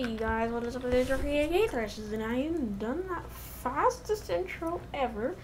Hey guys, what is up? It is your PAK Thrashz, and I have done that fastest intro ever.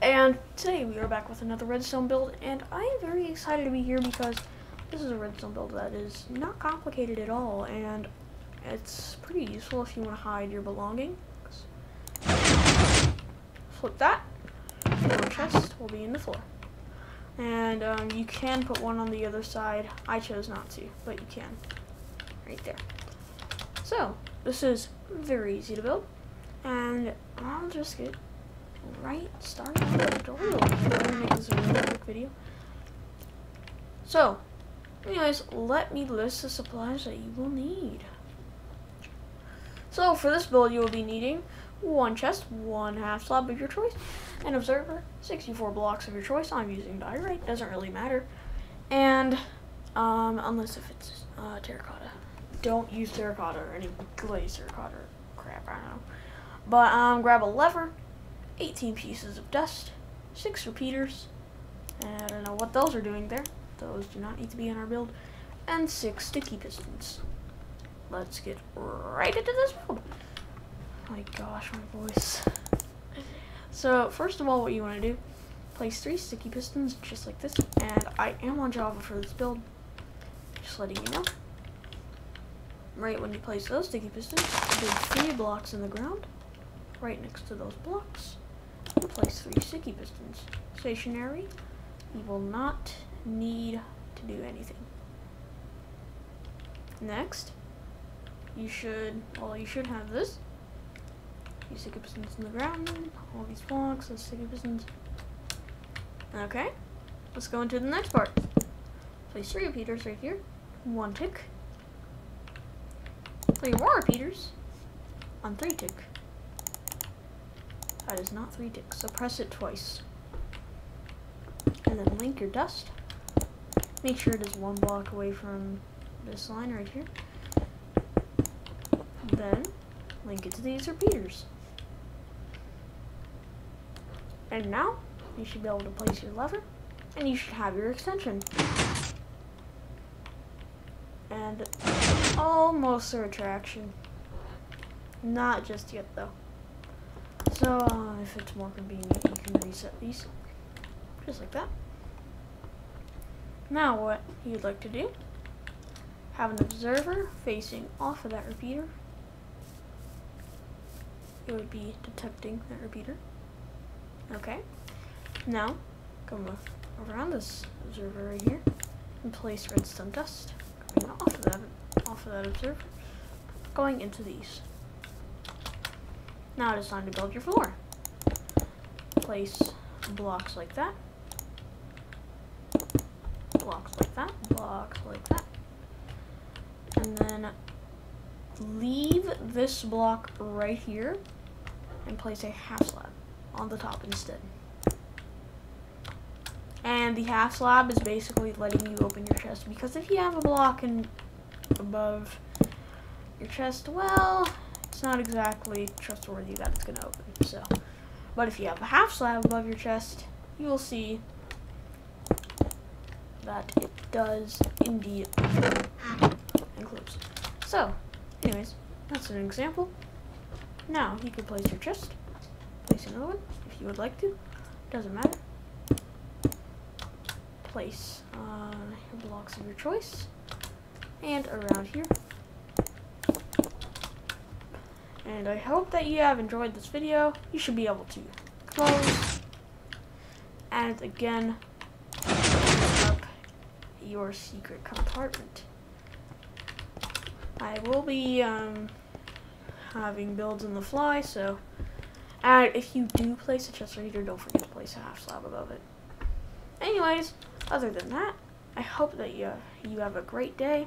And today we are back with another redstone build, and I am very excited to be here because this is a redstone build that is not complicated at all, and it's pretty useful if you want to hide your belongings. Flip that, one chest will be in the floor. And um, you can put one on the other side. I chose not to, but you can. Right there. So, this is very easy to build. And I'll just get right started on the tutorial. I'm going to make this a really quick video. So, anyways, let me list the supplies that you will need. So, for this build, you will be needing one chest, one half slab of your choice, an observer, 64 blocks of your choice. I'm using diorite, doesn't really matter. And, um, unless if it's uh, terracotta don't use terracotta or any glazed terracotta crap, I don't know. But um, grab a lever, 18 pieces of dust, 6 repeaters, and I don't know what those are doing there. Those do not need to be in our build. And 6 sticky pistons. Let's get right into this build. My gosh, my voice. So, first of all, what you want to do, place 3 sticky pistons just like this. And I am on Java for this build. Just letting you know right when you place those sticky pistons, there's three blocks in the ground. Right next to those blocks, place three sticky pistons. Stationary, you will not need to do anything. Next, you should, well, you should have this. These sticky pistons in the ground, all these blocks, those sticky pistons. Okay, let's go into the next part. Place three repeaters right here. One tick, Three more repeaters on three tick. That is not three ticks, so press it twice. And then link your dust. Make sure it is one block away from this line right here. Then link it to these repeaters. And now you should be able to place your lever and you should have your extension. And almost a retraction. Not just yet, though. So, uh, if it's more convenient, you can reset these. Just like that. Now, what you'd like to do, have an observer facing off of that repeater. It would be detecting that repeater. Okay. Now, come around this observer right here and place redstone dust coming off of that off of that observer, going into these. Now it is time to build your floor. Place blocks like that, blocks like that, blocks like that, and then leave this block right here and place a half slab on the top instead. And the half slab is basically letting you open your chest because if you have a block and above your chest, well, it's not exactly trustworthy that it's going to open. So, But if you have a half slab above your chest, you will see that it does indeed and close. So, anyways, that's an example. Now, you can place your chest, place another one if you would like to, doesn't matter. Place uh, your blocks of your choice and around here. And I hope that you have enjoyed this video. You should be able to close and again up your secret compartment. I will be um, having builds in the fly, so and if you do place a chest reader, don't forget to place a half slab above it. Anyways, other than that, I hope that you, you have a great day